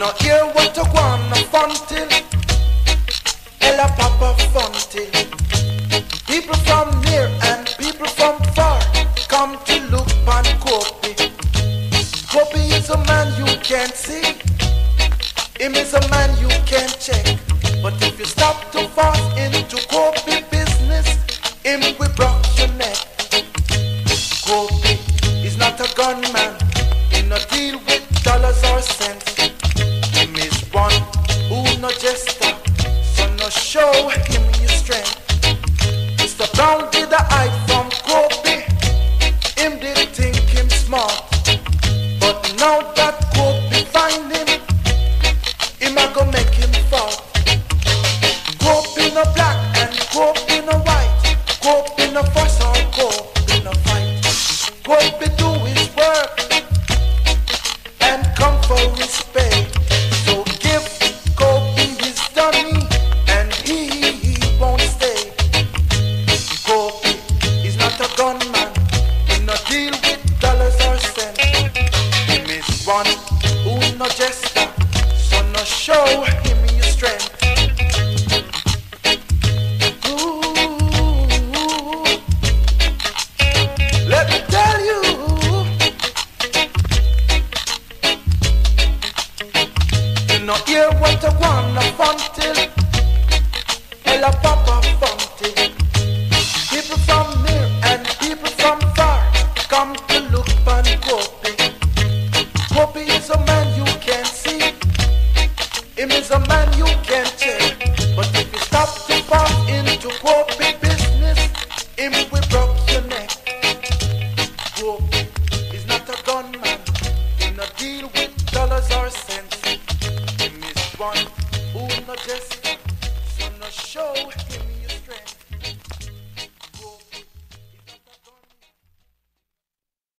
no hear what you want, no fountain Ella Papa funtil. People from near and people from far come to look on Copie. Copie is a man you can't see. Him is a man you can't check. But if you stop too fast into Copie business, him will break your neck. Gunman. He no deal with dollars or cents. Him is one who no jester. So no show him your strength. Ooh, let me tell you. You know hear what I wanna fun till Ella man you can see. Him is a man you can't check. But if you stop too far into Copie business, will broke your neck. Copie is not a gunman. He no deal with dollars or cents. Him one who no jester. So no show